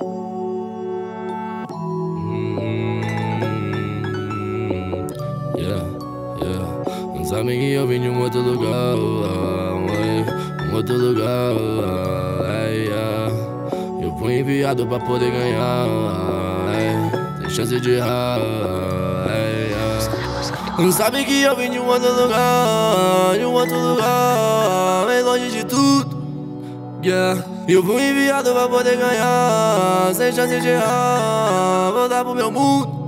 Não sabem que eu vim de um outro lugar, um outro lugar. Eu fui enviado pra poder ganhar, sem chance de errar. Não sabe que eu vim de um outro lugar, de um outro lugar, bem longe de tudo. Yeah. Eu fui enviado pra poder ganhar, sem chance de errar, voltar pro meu mundo.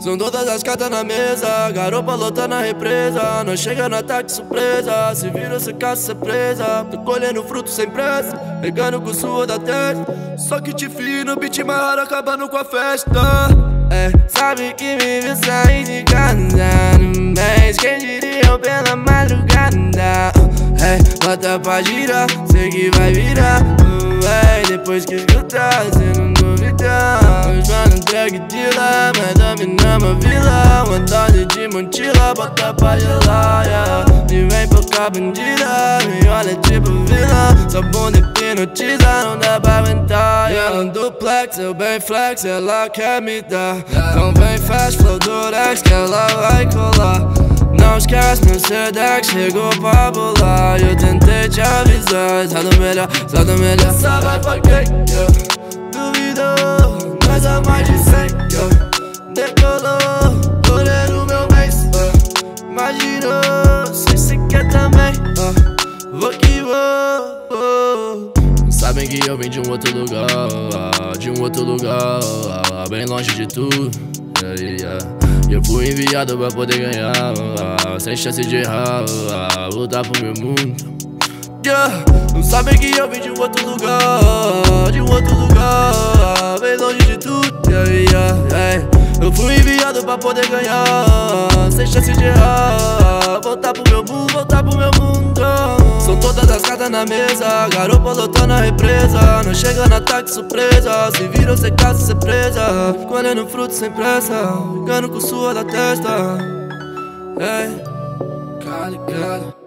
São todas as cartas na mesa, garopa lotando a represa. Não chega no ataque surpresa, se vira, se caça, se presa. Tô colhendo fruto sem pressa, pegando com sua da testa. Só que te fino, beat mais raro, acabando com a festa. É, sabe que me viu sair de casa no mês, quem diria pela madrugada. É, bota pra girar, sei que vai virar. É, depois que escutar, cê não duvidar. Os mano drag dealer, mas domina uma vila. Uma dose de montila, bota pra gelar. Yeah. Vem pouca bandida, me olha tipo vila. Só bunda hipnotiza, não dá pra aguentar. Yeah. Ela duplex, eu bem flex, ela quer me dar. Então vem fast, flow durex, que ela vai colar. Não esquece, meu Sedex chegou pra bolar Eu tentei te avisar, só do melhor, só do melhor Só vai pra quem, yeah. Duvidou, mas a mais de 100, yeah. Decolou, olhei no meu mês uh. Imaginou, sei se quer também uh. Vou que vou. Sabem que eu vim de um outro lugar De um outro lugar Bem longe de tudo yeah, yeah. Eu fui enviado pra poder ganhar, sem chance de errar, voltar pro meu mundo. Yeah. Não sabem que eu vim de outro lugar, de um outro lugar, bem longe de tudo. Yeah, yeah. Eu fui enviado pra poder ganhar, sem chance de errar, voltar pro meu mundo, voltar pro meu mundo. As cartas na mesa, garopa lotando a represa. Não chega no ataque surpresa, se vira se caça, se presa. Colhendo fruto sem pressa, ficando com sua da testa. Ei, cara, cara.